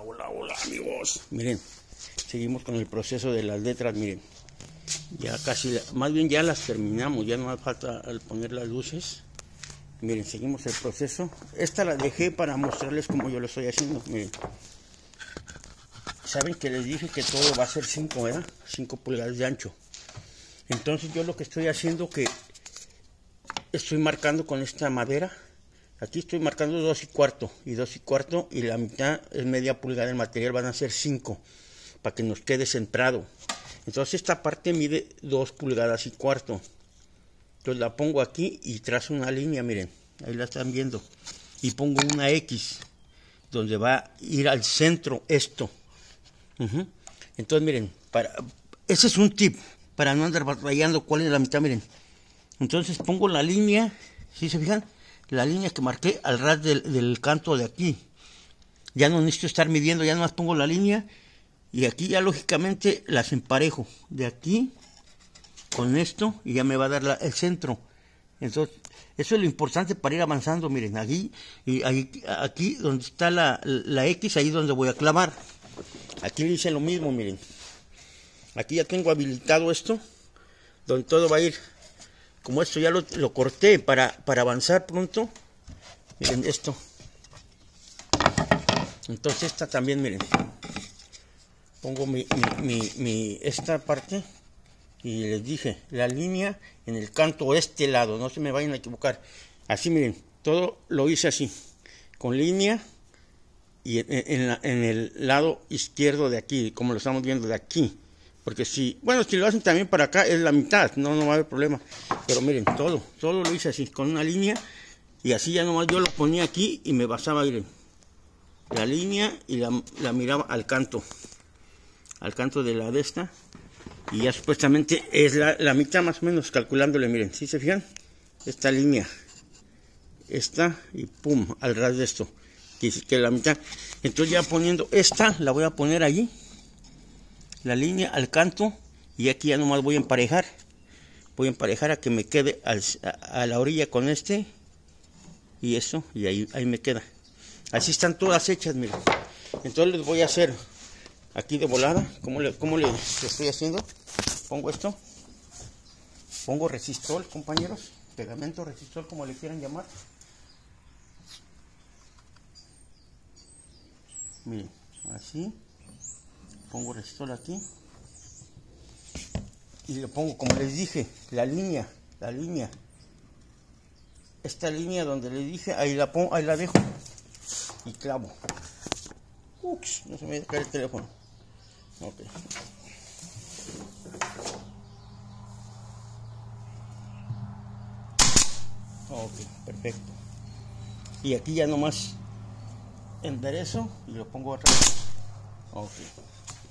hola, hola amigos. Miren, seguimos con el proceso de las letras, miren. Ya casi, más bien ya las terminamos, ya no hace falta poner las luces. Miren, seguimos el proceso. Esta la dejé para mostrarles cómo yo lo estoy haciendo. Miren. Saben que les dije que todo va a ser 5, ¿verdad? 5 pulgadas de ancho. Entonces yo lo que estoy haciendo que estoy marcando con esta madera Aquí estoy marcando dos y cuarto y dos y cuarto y la mitad es media pulgada del material, van a ser 5 para que nos quede centrado. Entonces esta parte mide dos pulgadas y cuarto. Entonces la pongo aquí y trazo una línea, miren, ahí la están viendo. Y pongo una X donde va a ir al centro esto. Entonces miren, para, ese es un tip para no andar batallando cuál es la mitad, miren. Entonces pongo la línea, ¿sí se fijan? La línea que marqué al ras del, canto de aquí. Ya no necesito estar midiendo, ya más pongo la línea y aquí ya lógicamente las emparejo de aquí con esto y ya me va a dar el centro. Entonces, eso es lo importante para ir avanzando. Miren, aquí, y aquí donde está la, la X, ahí donde voy a clavar. Aquí hice lo mismo, miren. Aquí ya tengo habilitado esto, donde todo va a ir como esto ya lo, corté para, para avanzar pronto, miren esto. Entonces esta también, miren, pongo mi, mi, esta parte y les dije, la línea en el canto este lado, no se me vayan a equivocar. Así miren, todo lo hice así, con línea y en, en el lado izquierdo de aquí, como lo estamos viendo de aquí. Porque si, bueno, si lo hacen también para acá es la mitad, no, no va a haber problema. Pero miren, todo, todo lo hice así, con una línea. Y así ya nomás yo lo ponía aquí y me basaba, miren, la línea y la, miraba al canto. Al canto de la de esta. Y ya supuestamente es la, mitad más o menos calculándole, miren, si se fijan? Esta línea. Esta y pum, al ras de esto. Que, que la mitad. Entonces ya poniendo esta, la voy a poner allí la línea al canto y aquí ya nomás voy a emparejar. Voy a emparejar a que me quede a, la orilla con este y eso y ahí, ahí me queda. Así están todas hechas miren entonces les voy a hacer aquí de volada. Como le, como le estoy haciendo pongo esto. Pongo resistol compañeros. Pegamento resistol como le quieran llamar. Miren así pongo resistor aquí. Y le pongo como les dije la línea la línea. Esta línea donde le dije ahí la pongo ahí la dejo. Y clavo. Ups, no se me caer el teléfono. Ok. Ok perfecto. Y aquí ya nomás enderezo y lo pongo atrás Ok.